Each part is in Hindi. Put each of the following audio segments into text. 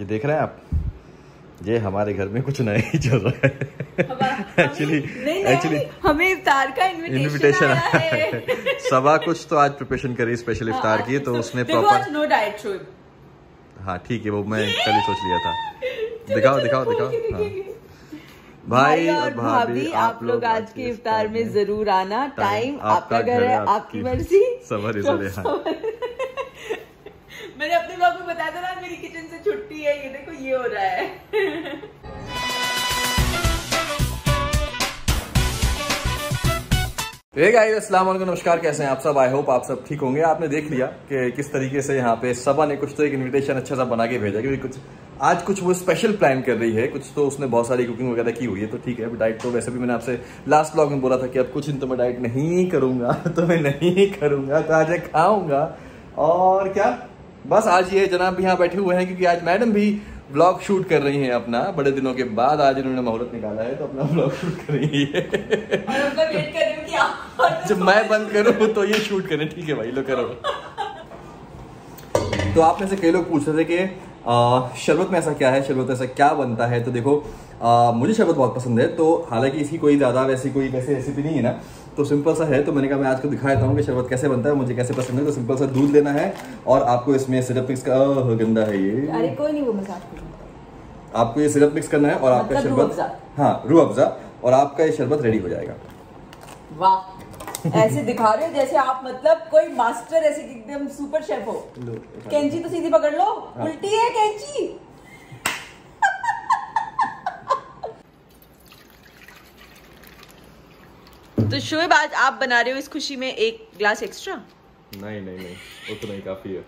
ये देख रहे हैं आप? ये हमारे घर में कुछ नया ही चल रहा है। एक्चुअली एक्चुअली हमें इफ्तार का इनविटेशन है। सवा कुछ तो आज प्रिपरेशन करी स्पेशल इफ्तार की तो देखो प्रॉपर नो डाइट शोएब हाँ। ठीक है वो मैं कल ही सोच लिया था। दिखाओ दिखाओ दिखाओ। हाँ। भाई और भाभी आप लोग आज के इफ्तार में ज़रूर आना। टाइम आपका घर है आपकी मर्ज़ी। समर इज़ तो मैंने अपने ब्लॉग में बताया था ना, मेरी किचन से छुट्टी है, ये देखो, ये हो रहा है। नमस्कार, कैसे हैं आप सब? आई होप आप सब ठीक होंगे। आपने देख लिया कि किस तरीके से यहाँ पे सबा ने कुछ तो एक इनविटेशन अच्छा सा बना के भेजा क्योंकि कुछ, आज कुछ वो स्पेशल प्लान कर रही है। कुछ तो उसने बहुत सारी कुकिंग वगैरह की हुई है तो ठीक है डाइट तो वैसे भी मैंने आपसे लास्ट ब्लॉग में बोला था कि अब कुछ दिन तो मैं डाइट नहीं करूँगा तो मैं नहीं करूँगा तो आज खाऊँगा। और क्या? बस आज ये जनाब भी यहाँ बैठे हुए हैं क्योंकि आज मैडम भी ब्लॉग शूट कर रही हैं अपना। बड़े दिनों के बाद आज इन्होंने मुहूर्त निकाला है तो अपना ब्लॉग शूट कर रही है। आप जब मैं बंद करूँ तो ये शूट करें। ठीक है भाई लो करो। तो आप में से कई लोग पूछ रहे थे कि शरबत में ऐसा क्या है? शरबत ऐसा क्या बनता है? तो देखो आ, मुझे शरबत बहुत पसंद है तो हालाँकि इसकी कोई ज़्यादा वैसी कोई वैसी रेसिपी नहीं है ना। तो सिंपल सा है तो मैंने कहा मैं आज को दिखा देता हूँ कि शरबत कैसे बनता है मुझे कैसे पसंद है तो सिंपल सा दूध लेना है और आपको इसमें सिरप मिक्स का ओह, गंदा है ये। अरे कोई नहीं वो मज़ाक। आपको ये सिरप मिक्स करना है और आपका मतलब शरबत हाँ रू अफ़ज़ा। और आपका ये शरबत रेडी हो जाएगा। वाह ऐसे दिखा रहे हो जैसे आप मतलब कोई मास्टर ऐसे एकदम सुपर शेफ हो। कैंची तो सीधी पकड़ लो। हाँ। उल्टी है कैंची? तो शोएब आज आप बना रहे हो इस खुशी में एक ग्लास एक्स्ट्रा नहीं नहीं नहीं उतना ही काफ़ी है।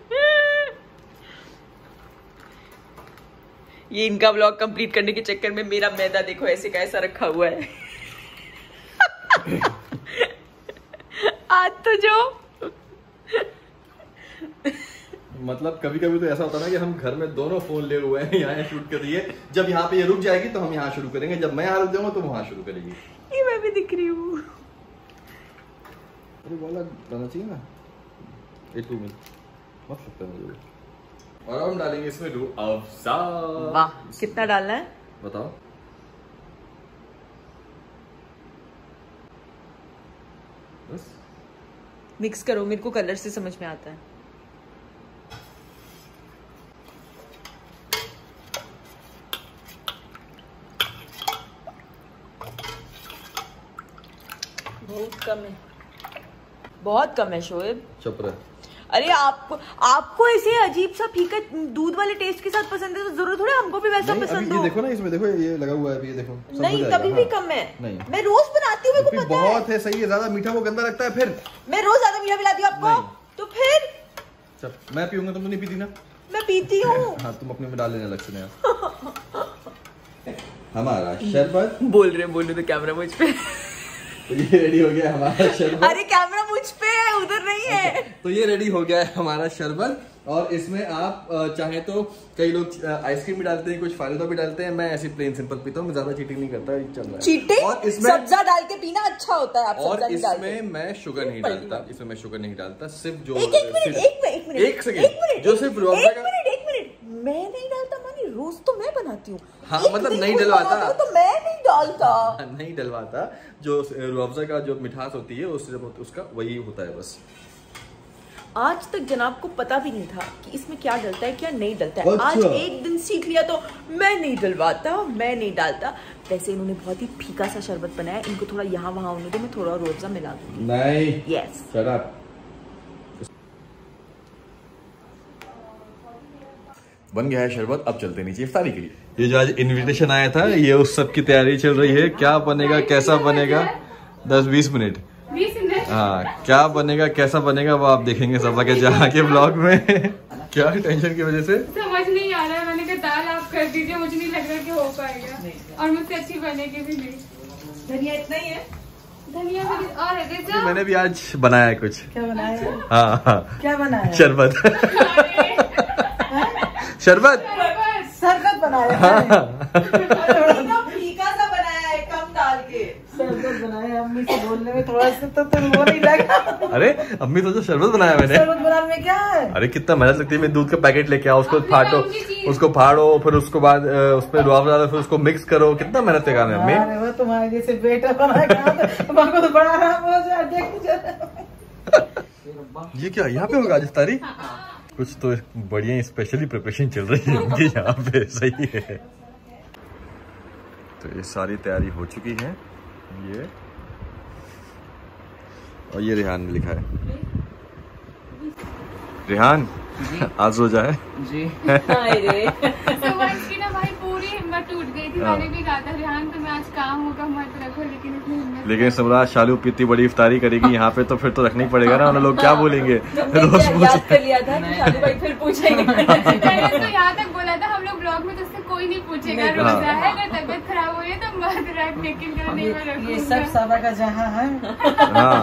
ये इनका ब्लॉग कंप्लीट करने के चक्कर में मेरा मैदा देखो ऐसे का ऐसा रखा हुआ है। आज तो जो मतलब कभी कभी तो ऐसा होता है ना कि हम घर में दोनों फ़ोन ले हुए हैं यहाँ शूट कर रही है। जब यहाँ पे ये रुक जाएगी तो हम यहाँ शुरू करेंगे। जब मैं यहाँ रुक जाऊँगा तो वहाँ शुरू करेगी। ये मैं भी दिख रही हूँ। अरे बोला डालना चाहिए ना एक टू मिनट मत सकता मुझे और हम डालेंगे इसमें रू अफ़ज़ा वाह कितना डालना है बताओ बस मिक्स करो मेरे को कलर से समझ में आता है बहुत कम है बहुत कम है शोएब। चुप रहे। अरे आप आपको ऐसे अजीब सा फीका दूध वाले टेस्ट के साथ पसंद है तो ज़रूर थोड़ा हमको भी वैसा नहीं पसंद हो। देखो ना इसमें देखो ये लगा हुआ है अभी ये देखो नहीं कभी भी हाँ। कम है। नहीं। मैं रोज बनाती हूँ मेरे को पता बहुत है सही है ज़्यादा मीठा वो गंदा लगता है फिर। मैं रोज ज़्यादा मीठा पिलाती हूँ आपको तो फिर। चल मैं पीऊँगा तुम तो नहीं पीती ना। मैं पीती हूँ। हाँ तुम अपने में डाल लेने से नया। हमारा शरबत। बोल रहे बोलो तो कैमरा मुझ पे। ये रेडी हो गया हमारा शरबत। अरे कैमरा मुझ पे है उधर नहीं है तो ये रेडी हो गया है हमारा शरबत। और इसमें आप चाहे तो कई लोग आइसक्रीम भी डालते हैं कुछ फालूदा भी डालते हैं। मैं ऐसी प्लेन सिंपल पीता हूँ मैं ज़्यादा चीटिंग नहीं करता चल रहा है। चीटिंग और इसमें सब्जा डाल के पीना अच्छा होता है आप और इसमें मैं शुगर नहीं डालता इसमें मैं शुगर नहीं डालता सिर्फ़ जो एक एक मिनट एक मिनट एक सेकंड जो सिर्फ़ रूह एक मिनट एक मिनट। मैं नहीं डालता मानी रोज तो मैं बनाती हूँ। हाँ, मतलब नहीं डलवाता। तो मैं नहीं डालता। नहीं डलवाता। जो अफ़ज़ा का जो मिठास होती है उससे उसका वही होता है बस। आज तक जनाब को पता भी नहीं था कि इसमें क्या डलता है क्या नहीं डलता है। अच्छा। आज। एक दिन सीख लिया तो मैं नहीं डलवाता मैं नहीं डालता। वैसे इन्होंने बहुत ही फीका सा शरबत बनाया इनको थोड़ा यहाँ वहाँ होने दो मैं थोड़ा रोजा मिला दूँगी। नहीं। यस Shut बन गया है शरबत अब चलते नीचे इफ्तारी के लिए। ये जो आज इनविटेशन आया था ये उस सब की तैयारी चल रही है क्या बनेगा कैसा बनेगा? दस बीस मिनट। हाँ क्या बनेगा कैसा बनेगा वो आप देखेंगे सब आगे जहाँ के ब्लॉग में। क्या टेंशन की वजह से? समझ नहीं आ रहा है मैंने कहा दाल आप कर दीजिए मुझे नहीं लग रहा कि हो पाएगा। और मुझसे अच्छी बनेगी भी नहीं। धनिया इतना ही है? धनिया और है मैंने भी आज बनाया है कुछ। क्या बनाया है? हाँ हाँ। क्या बनाया शरबत। शरबत। बस सरकत बनाया हाँ फीका सा बनाया है कम डाल के शरबत बनाया अम्मी से बोलने में थोड़ा सा तो तुम वो नहीं लगा। अरे अम्मी तो जो शरबत बनाया मैंने। शरबत बनाने में क्या है? अरे कितना मेहनत लगती है मैं दूध का पैकेट लेके आओ उसको फाटो। उसको फाड़ो फिर उसको बाद उसमें रुआब डालो फिर उसको मिक्स करो। कितना मेहनत का काम है अम्मी। वो तुम्हारे जैसे बेटा बना तो बड़ा आराम हो जाए ये क्या यहाँ पे होगा आज इफ्तारी? कुछ तो बढ़िया स्पेशली प्रिपरेशन चल रही है इनकी यहाँ पे सही है। तो ये सारी तैयारी हो चुकी है। ये। और ये रिहान ने लिखा है। रिहान आज हो जाए। जी। भाई पूरी हिम्मत टूट गई थी। मैंने भी कहा था रिहान तुम्हें आज काम होगा मत रखो लेकिन इतनी हिम्मत लेकिन सम्राट शालू इतनी बड़ी इफ्तारी करेगी यहाँ पे तो फिर तो रखनी पड़ेगा ना उन्हें लोग क्या बोलेंगे? रोज पूछ लिया था कि शालू भाई फिर पूछेंगे? तो यहाँ तक बोला था हम लोग ब्लॉग में तो उससे कोई नहीं पूछेगा रोजा हाँ। है अगर तबीयत खराब हो रही है तो मत रख लेकिन ये, सब सभा का जहाँ है। हाँ।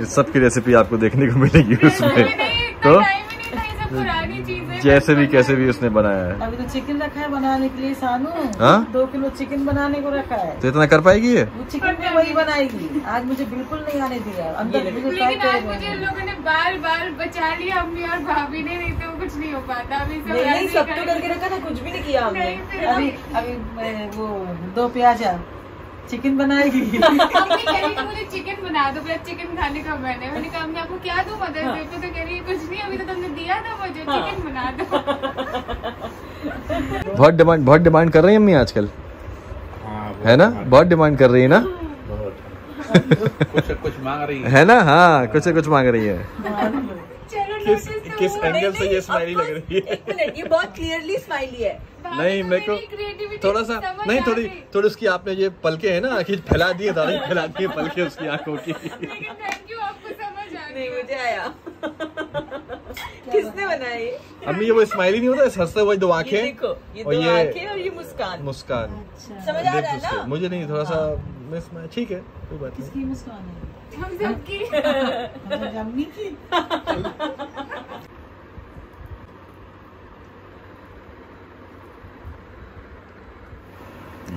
इस सब की रेसिपी आपको देखने को मिलेगी उसमें। नहीं, नहीं, तो? इतना टाइम ही नहीं था, ये पुरानी चीज़ें जैसे भी कैसे भी उसने बनाया है। अभी तो चिकन रखा है बनाने के लिए सानू। हाँ? दो किलो चिकन बनाने को रखा है। तो इतना कर पाएगी ये? वो चिकन में वही बनाएगी। आज मुझे बिल्कुल नहीं आने दिया। अंदर मुझे लेकिन आज मुझे लोगों ने बार बार बचा लिया अम्मी और भाभी ने नहीं तो कुछ नहीं हो पाता। अभी सब नहीं तो करके रखा था कुछ भी नहीं किया हमने। अभी अभी वो दो प्याजा। चिकन बनाएगी। मम्मी कह रही थी, मुझे चिकन बना दो फिर चिकन खाने का मैंने मैंने कहा मैं आपको क्या दूँ मदर डे पे तो कह रही है कुछ नहीं अभी तो तुमने दिया था मुझे चिकन बना दो। बहुत डिमांड बहुत डिमांड कर रही है अम्मी आजकल? है ना? बहुत डिमांड कर रही है ना? कुछ कुछ मांग रही है। है ना? हाँ कुछ कुछ मांग रही है। किस तो किस एंगल से ये स्माइली लग रही है? ये बहुत क्लियरली स्माइली है। नहीं मेरे को थोड़ा सा नहीं थोड़ी थोड़ी उसकी आपने ये पलके है ना आखिर फैला दिए दाढ़ी फैला दिए पलके उसकी आँखों की। लेकिन थैंक यू आपको समझ आ नहीं मुझे आया। किसने बनाया ये अम्मी ये वो स्माइली नहीं होता है हँसते हुए दो ये आँखें और ये आँखें और ये मुस्कान। मुस्कान। समझ आ रहा है ना? मुझे नहीं थोड़ा सा मैं ठीक है कोई बात नहीं। किसकी मुस्कान है? हम सबकी अम्मी की।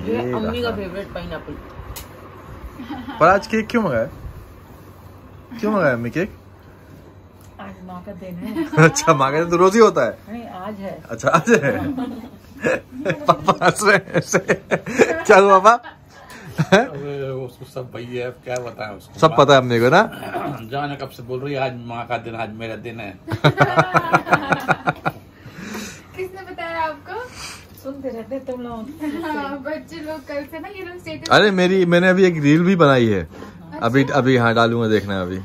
ये अम्मी का। फेवरेट पाइनएप्पल पर आज केक क्यों मंगाया? क्यों मंगाया अम्मी केक आज माँ का दिन है। अच्छा मांगा तो रोज ही होता है। नहीं आज है। अच्छा आज है। पापा हंस रहे क्या हुआ पापा उसको सब भैया क्या बताएँ उसको? सब पता है को ना? जाने कब से बोल रही है आज माँ का दिन आज मेरा दिन है। किसने बताया आपको? सुनते रहते तुम लोग। हाँ बच्चे लोग कल से ना ये लोग स्टेटस अरे मेरी मैंने अभी एक रील भी बनाई है। अच्छा। अभी अभी हाँ डालूँगा देखना अभी।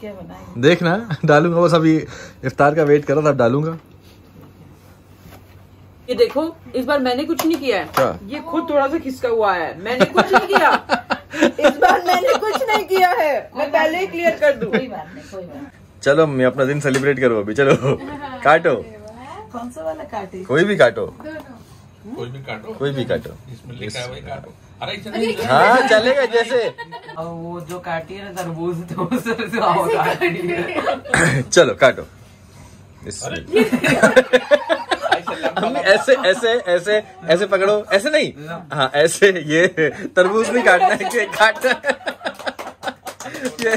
क्या बनाएँगे? देखना डालूँगा बस अभी इफ्तार का वेट कर रहा था अब डालूँगा। ये देखो इस बार मैंने कुछ नहीं किया क्या? है ये खुद थोड़ा सा खिसका हुआ है। मैंने कुछ नहीं किया। इस बार मैंने कुछ नहीं किया है। मैं पहले ही क्लियर कर दूँ। कोई बात नहीं कोई बात चलो अम्मी अपना दिन सेलिब्रेट करो अभी। चलो काटो। कौन सा वाला काटे? कोई भी काटो। दोनों कोई भी काटो। कोई भी काटो। इसमें लिखा है वही काटो। अरे हाँ चलेगा जैसे। वो जो काटी है ना तरबूज तो से आओ काटी है। चलो काटो। अम्मी ऐसे ऐसे ऐसे ऐसे पकड़ो। ऐसे नहीं? हाँ ऐसे ये तरबूज नहीं काटना है कि काटना ये।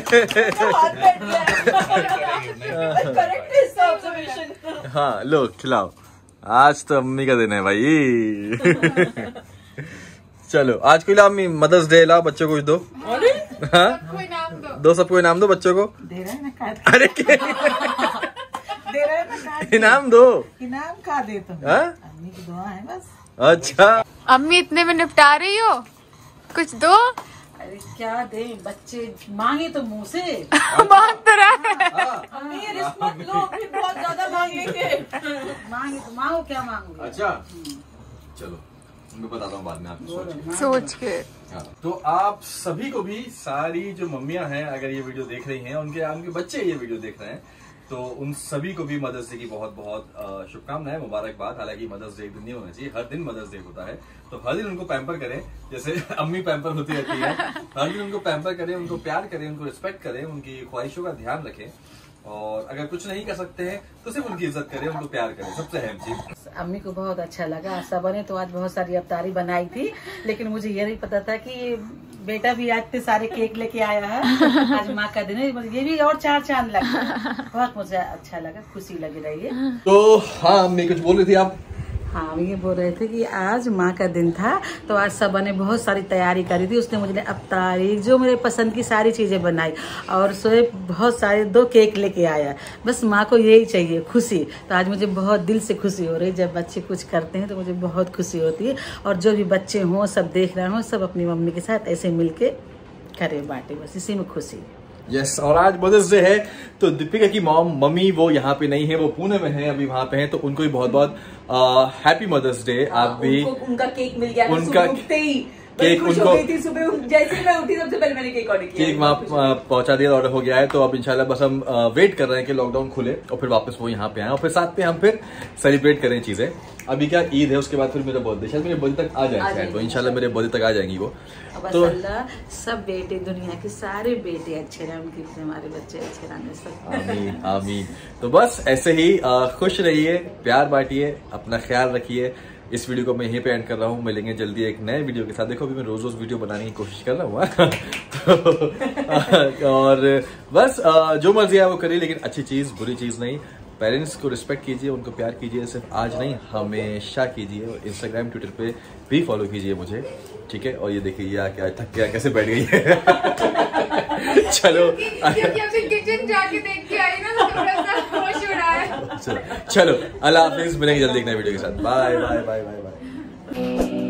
ऑब्जर्वेशन हाँ लो खिलाओ। आज तो अम्मी का दिन है भाई। चलो आज कोई ला अम्मी मदर्स डे लाओ बच्चों को कुछ दो। हाँ? दो। दो सबको इनाम दो बच्चों को। दे रहे हैं ना अरे दे रहे ना इनाम दो। इनाम खा दे तुम हाँ? अम्मी की दुआ है बस। अच्छा। अम्मी इतने में निपटा रही हो? कुछ दो? अरे क्या दे बच्चे मांगे तो मुँह से। बहुत तरह है। अम्मी ये रिस्क मत लो अभी बहुत ज़्यादा मांग लेंगे मांगे तो मांगो क्या मांगो अच्छा। चलो मैं बताता हूँ बाद में आपको सोच के। सोच के। हाँ, तो आप सभी को भी सारी जो मम्मियाँ हैं अगर ये वीडियो देख रही हैं उनके उनके बच्चे ये वीडियो देख रहे हैं तो उन सभी को भी मदर्स डे की बहुत बहुत शुभकामनाएँ मुबारकबाद। हालाँकि मदर्स डे एक दिन नहीं होना चाहिए हर दिन मदर्स डे होता है। तो हर दिन उनको पैम्पर करें जैसे अम्मी पैम्पर होती रहती है। हर दिन उनको पैम्पर करें उनको प्यार करें उनको रिस्पेक्ट करें उनकी ख्वाहिशों का ध्यान रखें। और अगर कुछ नहीं कर सकते हैं तो सिर्फ़ उनकी इज़्ज़त करें उनको प्यार करें सबसे अहम चीज़। अम्मी को बहुत अच्छा लगा। सबा ने तो आज बहुत सारी अवतारी बनाई थी लेकिन मुझे ये नहीं पता था कि बेटा भी आज सारे केक लेके आया है। आज माँ का दिन है। ये भी और चार चाँद लगा बहुत मुझे अच्छा लगा। खुशी लगी रही है तो हाँ अम्मी कुछ बोल रही थी आप? हाँ ये बोल रहे थे कि आज माँ का दिन था तो आज सबा ने बहुत सारी तैयारी करी थी। उसने मुझे अब अवतारी जो मेरे पसंद की सारी चीज़ें बनाई और सोए बहुत सारे दो केक लेके आया। बस माँ को यही चाहिए, खुशी। तो आज मुझे बहुत दिल से खुशी हो रही जब बच्चे कुछ करते हैं तो मुझे बहुत खुशी होती है। और जो भी बच्चे हों, सब देख रहे हों, सब अपनी मम्मी के साथ ऐसे मिलके करें बांटे। बस इसी में खुशी यस और आज मदर्स डे है तो दीपिका की मॉम मम्मी वो यहाँ पे नहीं है वो पुणे में है अभी वहाँ पे है तो उनको भी बहुत बहुत हैप्पी मदर्स डे आप भी उनका केक मिल गया उनका उठते ही। केक उनको- गई थी सुबह उन- जैसे मैं उठी सबसे पहले मैंने केक ऑर्डर किया। केक वहाँ पहुँचा दिया ऑर्डर हो गया है तो अब इंशाल्लाह बस हम वेट कर रहे हैं कि लॉकडाउन खुले और फिर वापस वो यहाँ पे आए और फिर साथ में हम फिर सेलिब्रेट करें चीज़ें। अभी क्या ईद है उसके बाद फिर मेरा बर्थडे शायद मेरे बर्थडे तक आ जाए शायद जाएँगे, तो इंशाल्लाह मेरे बर्थडे तक आ जाएँगी वो। तो सब बेटे दुनिया के सारे बेटे अच्छे रहे उनके हमारे बच्चे अच्छे रहने सब। आमीन आमीन। तो बस ऐसे ही खुश रहिए प्यार बांटिए अपना ख्याल रखिए। इस वीडियो को मैं यहीं पे एंड कर रहा हूँ। मिलेंगे जल्दी एक नए वीडियो के साथ। देखो अभी मैं रोज रोज वीडियो बनाने की कोशिश कर रहा हूँ तो, और बस जो मर्ज़ी है वो करिए लेकिन अच्छी चीज़ बुरी चीज़ नहीं। पेरेंट्स को रिस्पेक्ट कीजिए उनको प्यार कीजिए सिर्फ़ आज नहीं हमेशा कीजिए। और इंस्टाग्राम ट्विटर पे भी फॉलो कीजिए मुझे ठीक है? और ये देखिए ये क्या थक गया कैसे बैठ गई है? चलो। क्योंकि अभी किचन जाके देख के आई ना चलो अल्लाह हाफिज मिलेंगे जल्दी नए वीडियो के साथ। Bye bye bye bye bye.